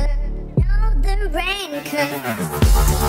Know the the rancor.